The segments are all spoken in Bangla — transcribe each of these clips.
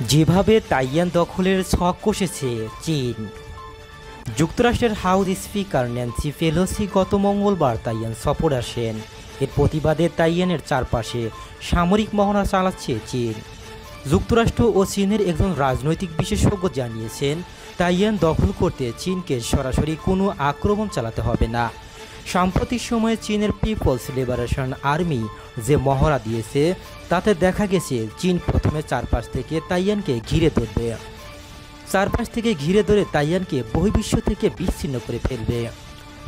যেভাবে তাইয়ান দখলের ছক কষেছে চীন। যুক্তরাষ্ট্রের হাউস স্পিকার ন্যান্সি পেলোসি গত মঙ্গলবার তাইয়ান সফর আসেন। এর প্রতিবাদে তাইয়ানের চারপাশে সামরিক মহড়া চালাচ্ছে চীন। যুক্তরাষ্ট্র ও চীনের একজন রাজনৈতিক বিশেষজ্ঞ জানিয়েছেন, তাইয়ান দখল করতে চীনকে সরাসরি কোনো আক্রমণ চালাতে হবে না। সাম্প্রতিক সময়ে চীনের পিপলস লিবারেশন আর্মি যে মহড়া দিয়েছে, তাতে দেখা গেছে চীন প্রথমে চারপাশ থেকে তাইয়ানকে ঘিরে ধরবে। চারপাশ থেকে ঘিরে ধরে তাইয়ানকে বহির্বিশ্ব থেকে বিচ্ছিন্ন করে ফেলবে।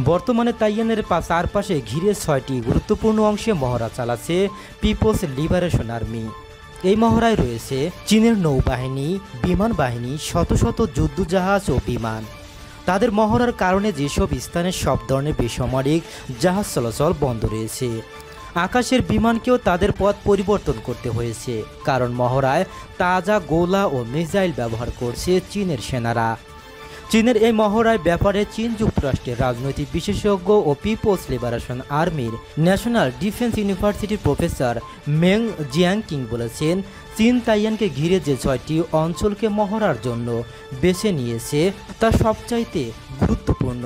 বর্তমানে তাইয়ানের চারপাশে ঘিরে ছয়টি গুরুত্বপূর্ণ অংশে মহড়া চালাচ্ছে পিপলস লিবারেশন আর্মি। এই মহড়ায় রয়েছে চীনের নৌবাহিনী, বিমান বাহিনী, শত শত যুদ্ধজাহাজ ও বিমান। তাদের মহড়ার কারণে যেসব স্থানে সব ধরনের বেসামরিক জাহাজ চলাচল বন্ধ রয়েছে। আকাশের বিমানকেও তাদের পথ পরিবর্তন করতে হয়েছে, কারণ মহড়ায় তাজা গোলা ও মিসাইল ব্যবহার করছে চীনের সেনারা। চীনের এই মহড়ায় ব্যাপারে চীন যুক্তরাষ্ট্রের রাজনৈতিক বিশেষজ্ঞ ও পিপলস লিবারেশন আর্মির ন্যাশনাল ডিফেন্স ইউনিভার্সিটির প্রফেসর মেং জিয়াংকিং বলেছেন, চীন তাইয়ানকে ঘিরে যে ছয়টি অঞ্চলকে মহড়ার জন্য বেছে নিয়েছে তা সবচাইতে গুরুত্বপূর্ণ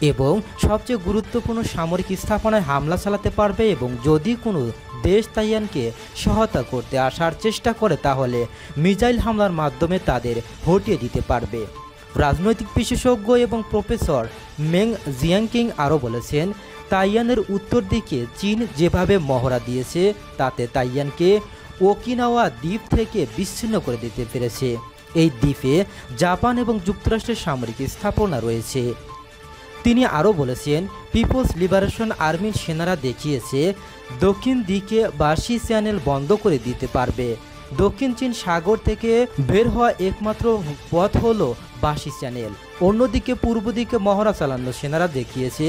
এবং সবচেয়ে গুরুত্বপূর্ণ সামরিক স্থাপনায় হামলা চালাতে পারবে এবং যদি কোনো দেশ তাইয়ানকে সহায়তা করতে আসার চেষ্টা করে তাহলে মিজাইল হামলার মাধ্যমে তাদের হটিয়ে দিতে পারবে। রাজনৈতিক বিশেষজ্ঞ এবং প্রফেসর মেং জিয়াংকিং আরও বলেছেন তাইয়ানের উত্তর দিকে চীন যেভাবে মহড়া দিয়েছে, তাতে তাইয়ানকে ওকিনাওয়া দ্বীপ থেকে বিচ্ছিন্ন করে দিতে পেরেছে। এই দ্বীপে জাপান এবং যুক্তরাষ্ট্রের সামরিক স্থাপনা রয়েছে। তিনি আরও বলেছেন, পিপলস লিবারেশন আর্মির সেনারা দেখিয়েছে, দক্ষিণ দিকে বাসি চ্যানেল বন্ধ করে দিতে পারবে। দক্ষিণ চীন সাগর থেকে বের হওয়া একমাত্র পথ হলো বাসি চ্যানেল। অন্যদিকে পূর্ব দিকে মহড়া চালানো সেনারা দেখিয়েছে,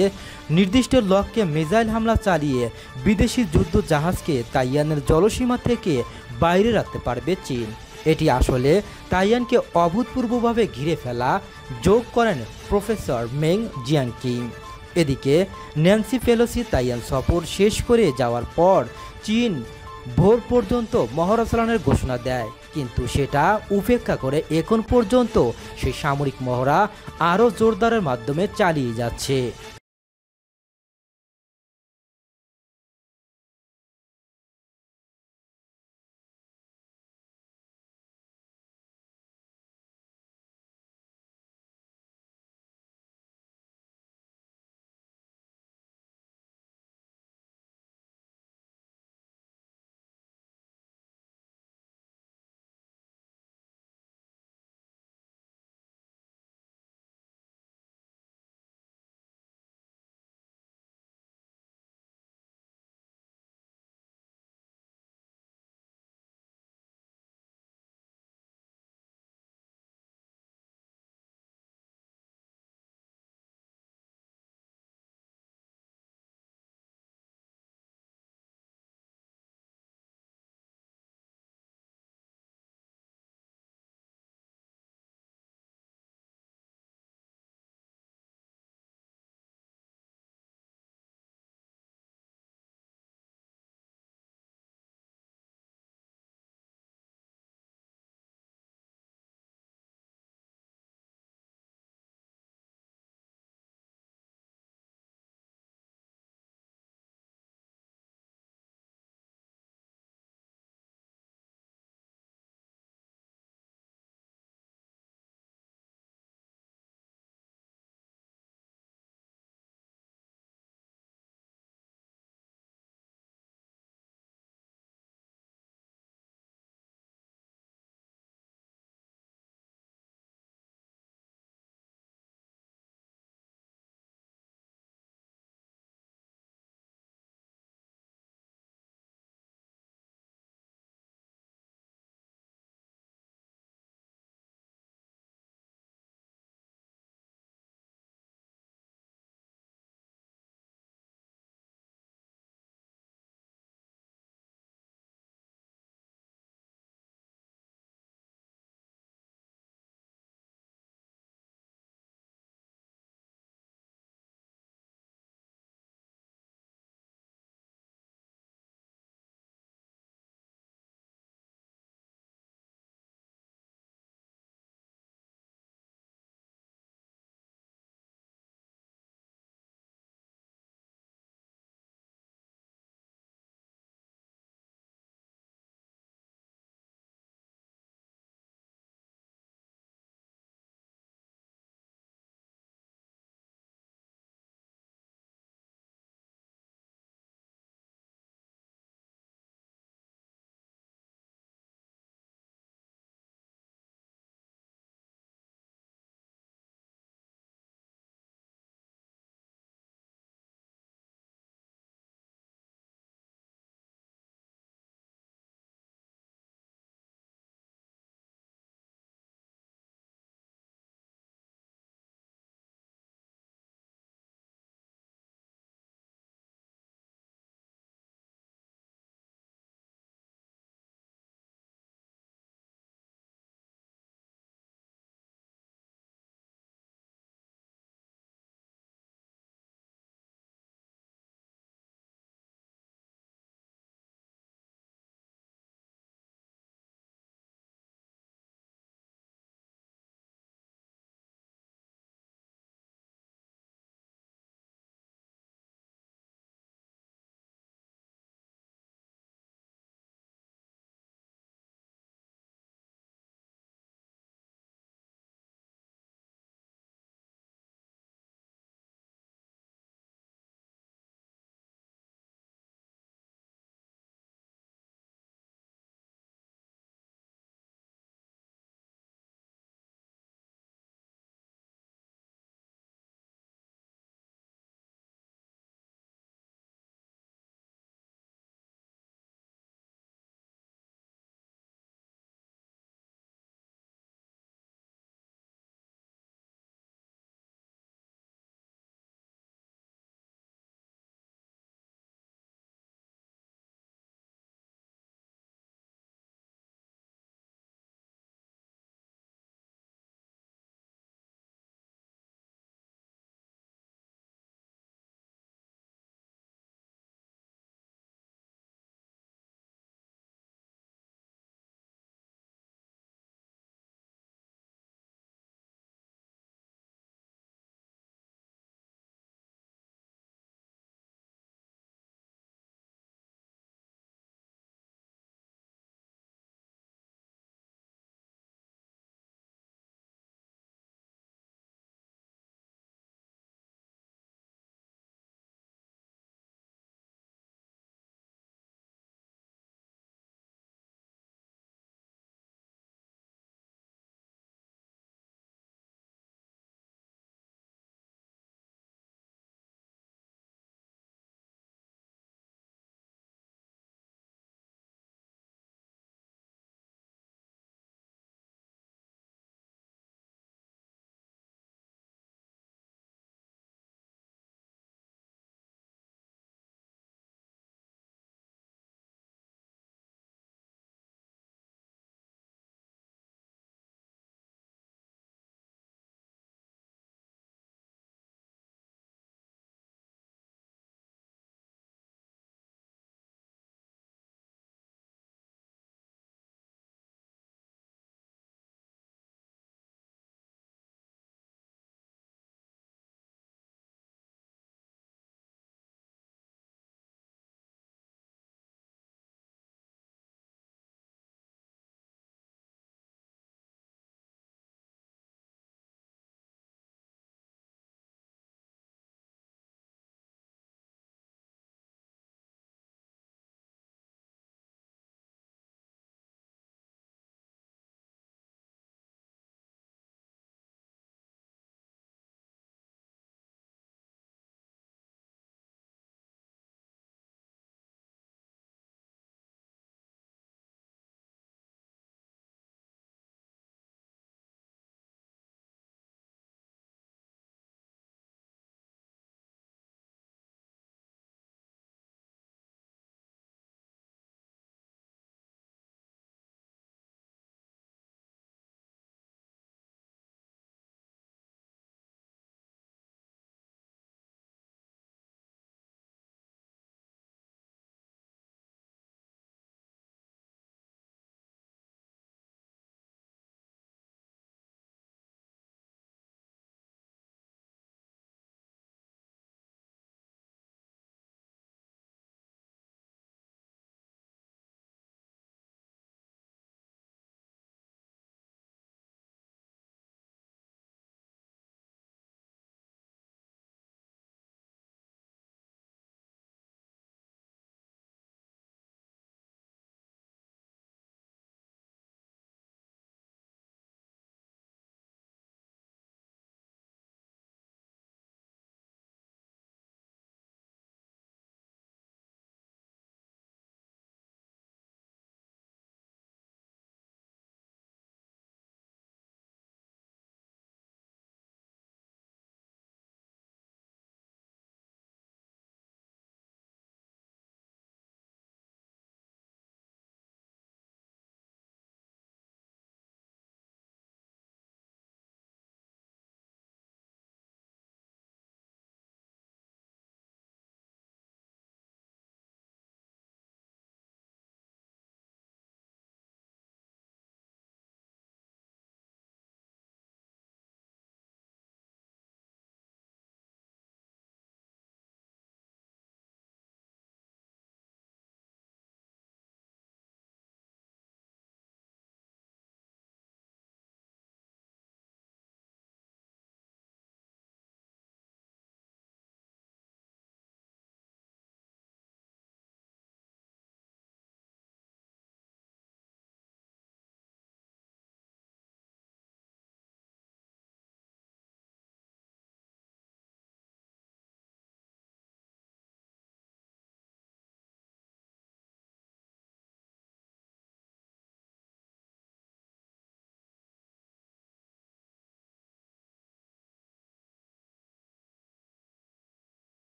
নির্দিষ্ট লক্ষ্যে মিসাইল হামলা চালিয়ে বিদেশি যুদ্ধ জাহাজকে তাইয়ানের জলসীমা থেকে বাইরে রাখতে পারবে চীন। এটি আসলে তাইয়ানকে অভূতপূর্বভাবে ঘিরে ফেলা, যোগ করেন প্রফেসর মেং জিয়াংকিং এদিকে ন্যান্সি পেলোসি তাইয়ান সফর শেষ করে যাওয়ার পর চীন ভোর পর্যন্ত মহড়া চালানোর ঘোষণা দেয়। কিন্তু সেটা উপেক্ষা করে এখন পর্যন্ত সেই সামরিক মহড়া আরও জোরদারের মাধ্যমে চালিয়ে যাচ্ছে।